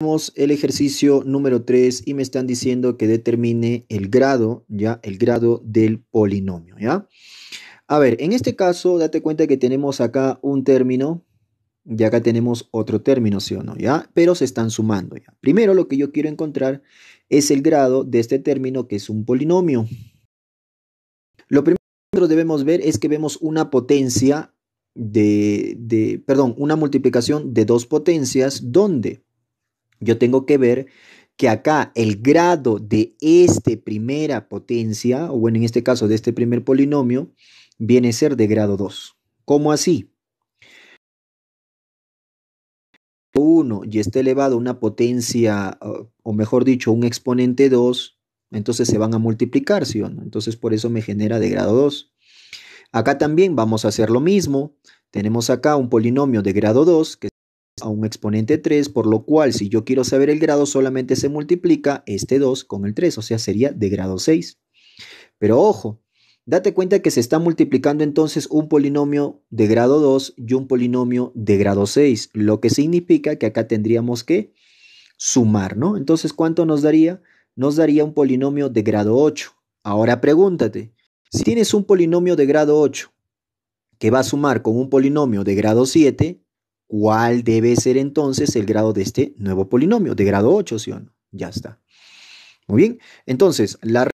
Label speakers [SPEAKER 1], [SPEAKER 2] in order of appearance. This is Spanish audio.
[SPEAKER 1] El ejercicio número 3 y me están diciendo que determine el grado, ¿ya? El grado del polinomio, ¿ya? A ver, en este caso, date cuenta que tenemos acá un término y acá tenemos otro término, ¿sí o no? ¿Ya? Pero se están sumando, ¿ya? Primero lo que yo quiero encontrar es el grado de este término que es un polinomio. Lo primero que debemos ver es que vemos una potencia de, de, perdón, una multiplicación de dos potencias donde yo tengo que ver que acá el grado de esta primera potencia, o bueno, en este caso de este primer polinomio, viene a ser de grado 2. ¿Cómo así? 1 y está elevado a una potencia, o mejor dicho, un exponente 2, entonces se van a multiplicar, ¿sí o no? Entonces por eso me genera de grado 2. Acá también vamos a hacer lo mismo. Tenemos acá un polinomio de grado 2 que a un exponente 3, por lo cual si yo quiero saber el grado solamente se multiplica este 2 con el 3, o sea, sería de grado 6. Pero ojo, date cuenta que se está multiplicando entonces un polinomio de grado 2 y un polinomio de grado 6, lo que significa que acá tendríamos que sumar, ¿no? Entonces, ¿cuánto nos daría? Nos daría un polinomio de grado 8. Ahora pregúntate, si tienes un polinomio de grado 8 que va a sumar con un polinomio de grado 7, ¿cuál debe ser entonces el grado de este nuevo polinomio? De grado 8, ¿sí o no? Ya está. Muy bien, entonces la